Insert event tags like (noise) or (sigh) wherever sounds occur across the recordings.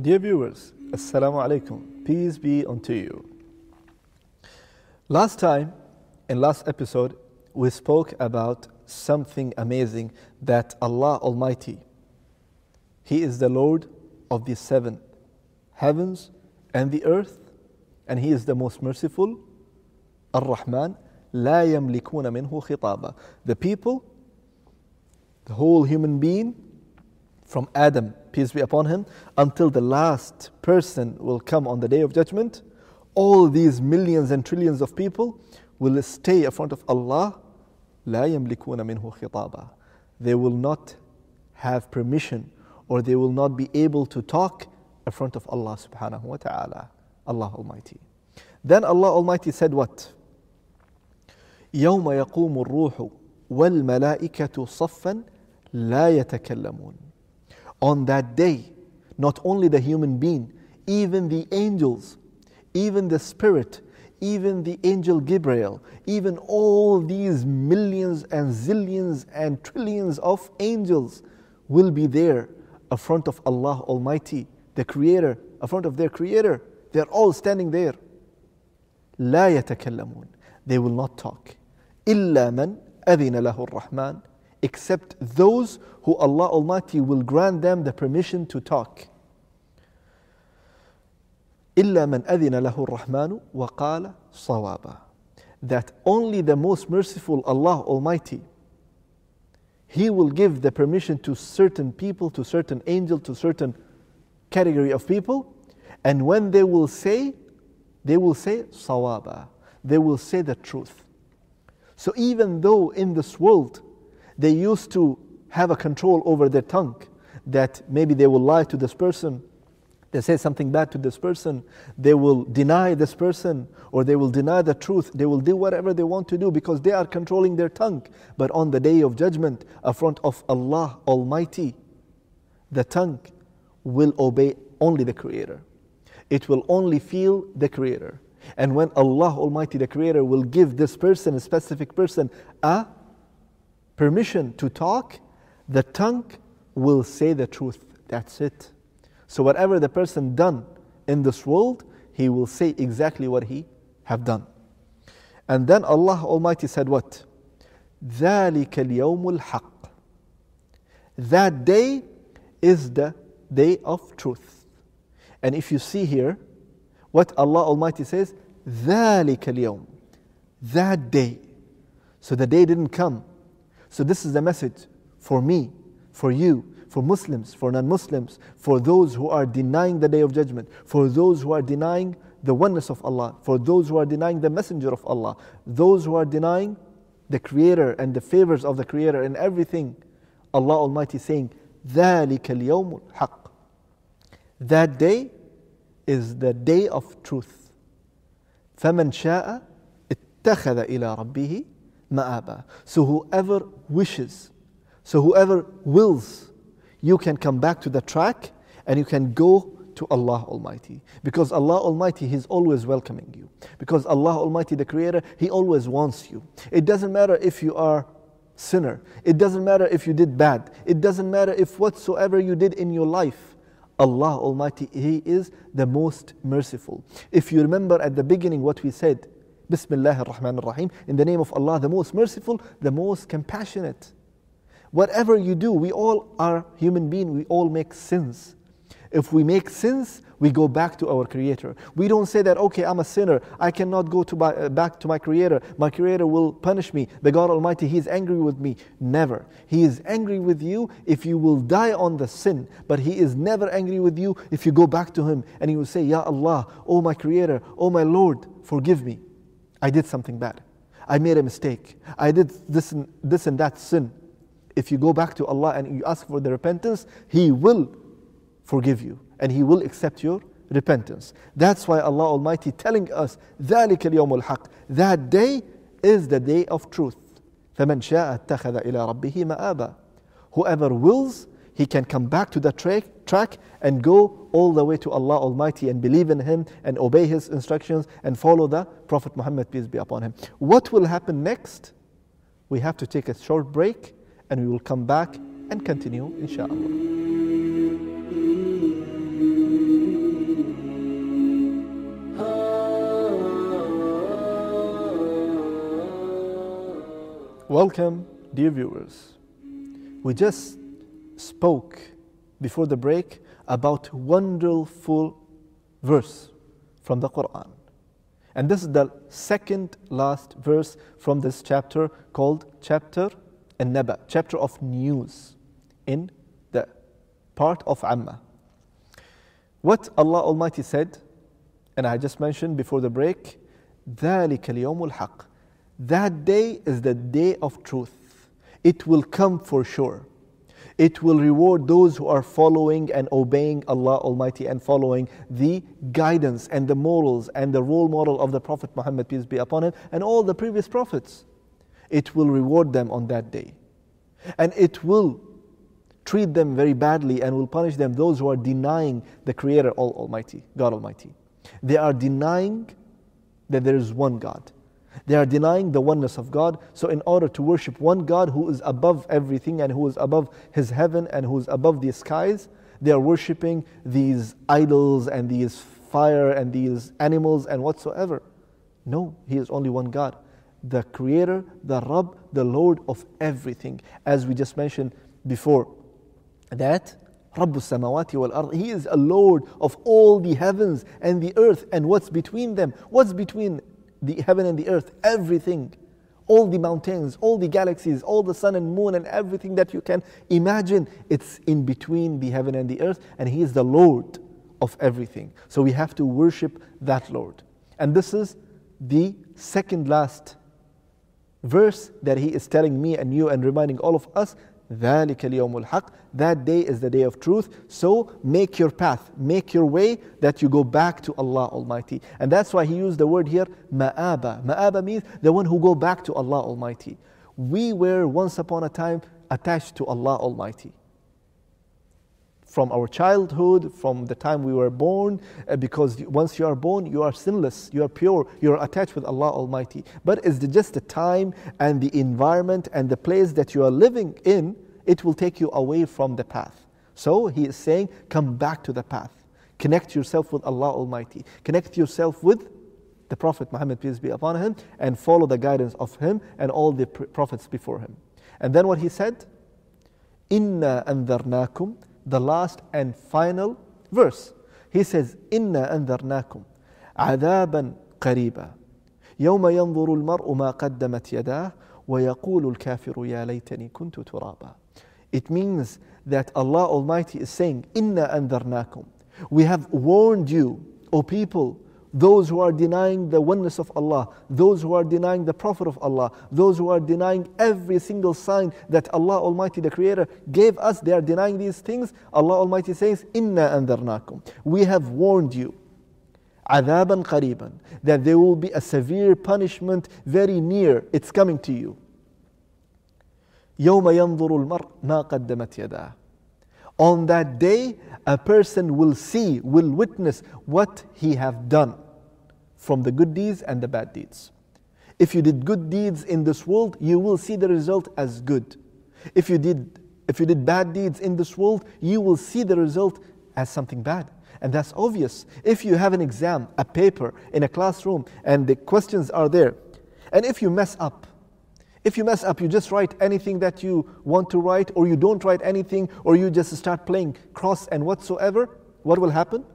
Dear viewers, Assalamu alaikum. Peace be unto you. Last time, in last episode, we spoke about something amazing that Allah Almighty, He is the Lord of the seven heavens and the earth, and He is the most merciful. Ar-Rahman, لا يملكون منه خطابا. The people, the whole human being, from Adam, peace be upon him, until the last person will come on the day of judgment, all these millions and trillions of people will stay in front of Allah. لا يملكون منه خطابا. They will not have permission or they will not be able to talk in front of Allah subhanahu wa ta'ala, Allah Almighty. Then Allah Almighty said what? يوم يقوم الروح والملائكة صفا لا يتكلمون on that day, not only the human being, even the angels, even the spirit, even the angel Gabriel, even all these millions and zillions and trillions of angels will be there in front of Allah Almighty, the Creator, in front of their Creator. They're all standing there. لا يتكلمون. They will not talk. إلا من أذن له الرحمن except those who Allah Almighty will grant them the permission to talk. إلا من أذن له الرحمن وقال صوابا. That only the most merciful Allah Almighty, He will give the permission to certain people, to certain angel, to certain category of people, and when they will say, they will say sawaba. They will say the truth. So even though in this world they used to have a control over their tongue, that maybe they will lie to this person, they say something bad to this person, they will deny this person, or they will deny the truth, they will do whatever they want to do because they are controlling their tongue. But on the day of judgment, in front of Allah Almighty, the tongue will obey only the Creator. It will only feel the Creator. And when Allah Almighty, the Creator, will give this person, a specific person, a permission to talk, the tongue will say the truth. That's it. So whatever the person done in this world, he will say exactly what he have done. And then Allah Almighty said what? ذَلِكَ الْيَوْمُ الْحَقِّ That day is the day of truth. And if you see here, what Allah Almighty says, ذَلِكَ الْيَوْمُ That day. So the day didn't come. So this is the message for me, for you, for Muslims, for non-Muslims, for those who are denying the day of judgment, for those who are denying the oneness of Allah, for those who are denying the messenger of Allah, those who are denying the creator and the favors of the creator and everything. Allah Almighty saying, ذَلِكَ الْيَوْمُ الْحَقِّ That day is the day of truth. فَمَنْ شَاءَ اتَّخَذَ إِلَى رَبِّهِ ma'aba. So whoever wishes, so whoever wills, you can come back to the track and you can go to Allah Almighty. Because Allah Almighty, He's always welcoming you. Because Allah Almighty, the Creator, He always wants you. It doesn't matter if you are sinner. It doesn't matter if you did bad. It doesn't matter if whatsoever you did in your life. Allah Almighty, He is the most merciful. If you remember at the beginning what we said, Bismillah ar-Rahman ar-Rahim. In the name of Allah, the most merciful, the most compassionate. Whatever you do, we all are human beings, we all make sins. If we make sins, we go back to our Creator. We don't say that, okay, I'm a sinner, I cannot go to my, uh, back to my Creator. My Creator will punish me. The God Almighty, He is angry with me. Never. He is angry with you if you will die on the sin, but He is never angry with you if you go back to Him and you will say, Ya Allah, oh my Creator, oh my Lord, forgive me. I did something bad. I made a mistake. I did this and, this and that sin. If you go back to Allah and you ask for the repentance, He will forgive you and He will accept your repentance. That's why Allah Almighty telling us, ذَلِكَ الْيَوْمُ الْحَقِّ That day is the day of truth. فَمَنْ شَاءَ اتَّخَذَ إِلَى رَبِّهِ مَآبًا Whoever wills, he can come back to the track, track and go all the way to Allah Almighty and believe in Him and obey His instructions and follow the Prophet Muhammad, peace be upon him. What will happen next? We have to take a short break and we will come back and continue, inshallah. Welcome, dear viewers. We just spoke before the break about wonderful verse from the Quran. And this is the second last verse from this chapter called chapter An-Naba, chapter of news in the part of Amma. What Allah Almighty said, and I just mentioned before the break, That day is the day of truth. It will come for sure. It will reward those who are following and obeying Allah Almighty and following the guidance and the morals and the role model of the Prophet Muhammad, peace be upon him, and all the previous prophets. It will reward them on that day. And it will treat them very badly and will punish them, those who are denying the Creator, All Almighty, God Almighty. They are denying that there is one God. They are denying the oneness of God. So, in order to worship one God who is above everything and who is above His heaven and who is above the skies, they are worshiping these idols and these fire and these animals and whatsoever. No, He is only one God. The Creator, the Rabb, the Lord of everything. As we just mentioned before, that samawati wal ard. He is a Lord of all the heavens and the earth and what's between them. What's between the heaven and the earth, everything, all the mountains, all the galaxies, all the sun and moon, and everything that you can imagine, it's in between the heaven and the earth, and He is the Lord of everything. So we have to worship that Lord. And this is the second last verse that He is telling me and you and reminding all of us ذلك اليوم الحق that day is the day of truth so make your path make your way that you go back to Allah Almighty and that's why he used the word here ma'aba ma'aba means the one who go back to Allah Almighty we were once upon a time attached to Allah Almighty from our childhood, from the time we were born, uh, because once you are born, you are sinless, you are pure, you are attached with Allah Almighty. But it's just the time and the environment and the place that you are living in, it will take you away from the path. So he is saying, come back to the path. Connect yourself with Allah Almighty. Connect yourself with the Prophet Muhammad, peace be upon him, and follow the guidance of him and all the prophets before him. And then what he said? Inna andarnakum the last and final verse. He says, إِنَّا أَنذَرْنَاكُمْ عَذَابًا قَرِيبًا يوم ينظر المرء ما قدمت يداه ويقول الكافر يا ليتني كنت ترابا It means that Allah Almighty is saying, إِنَّا أَنذَرْنَاكُمْ We have warned you, O people, those who are denying the oneness of Allah, those who are denying the Prophet of Allah, those who are denying every single sign that Allah Almighty, the Creator, gave us, they are denying these things. Allah Almighty says, Inna andarnakum. We have warned you. Adaban qariban. That there will be a severe punishment very near. It's coming to you. يوم ينظر المرء ما قدمت يداه on that day, a person will see, will witness what he have done from the good deeds and the bad deeds. If you did good deeds in this world, you will see the result as good. If you did, if you did bad deeds in this world, you will see the result as something bad. And that's obvious. If you have an exam, a paper in a classroom, and the questions are there, and if you mess up, if you mess up, you just write anything that you want to write, or you don't write anything, or you just start playing cross and whatsoever, what will happen?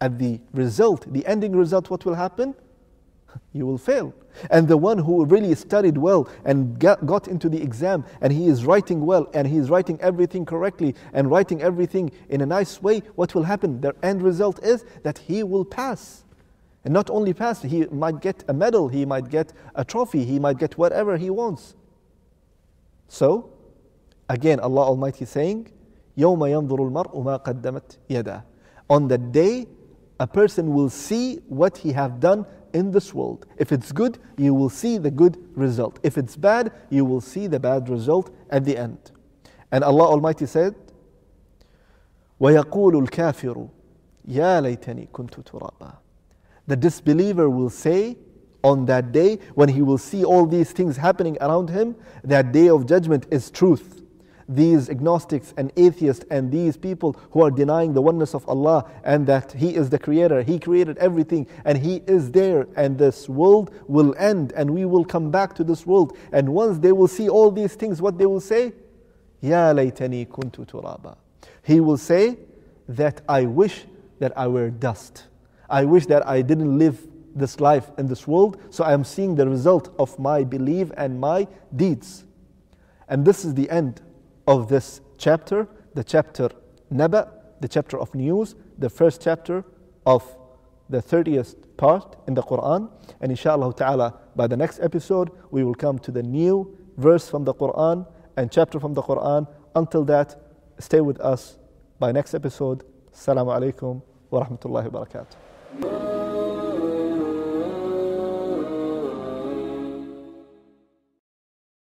At the result, the ending result, what will happen? (laughs) You will fail. And the one who really studied well and got into the exam and he is writing well and he is writing everything correctly and writing everything in a nice way, what will happen? The end result is that he will pass. And not only pass, he might get a medal, he might get a trophy, he might get whatever he wants. So, again, Allah Almighty saying, يَوْمَ يَنظُرُ الْمَرْءُ مَا قَدَّمَتْ يَدَاهُ On the day, a person will see what he have done in this world. If it's good, you will see the good result. If it's bad, you will see the bad result at the end. And Allah Almighty said, وَيَقُولُ الْكَافِرُ يَا لَيْتَنِي كُنْتُ تُرَابًا the disbeliever will say, on that day when he will see all these things happening around him. That day of judgment is truth these agnostics and atheists and these people who are denying the oneness of Allah and that He is the creator, He created everything and He is there, and this world will end and we will come back to this world. And once they will see all these things, what they will say? Ya laytani kuntu turaba. He will say that I wish that I were dust. I wish that I didn't live this life in this world, so I am seeing the result of my belief and my deeds. And this is the end of this chapter, the chapter Naba, the chapter of news, the first chapter of the 30th part in the Quran. And inshallah ta'ala, by the next episode, we will come to the new verse from the Quran and chapter from the Quran. Until that, stay with us by next episode. Assalamu alaikum wa rahmatullahi wa barakatuh.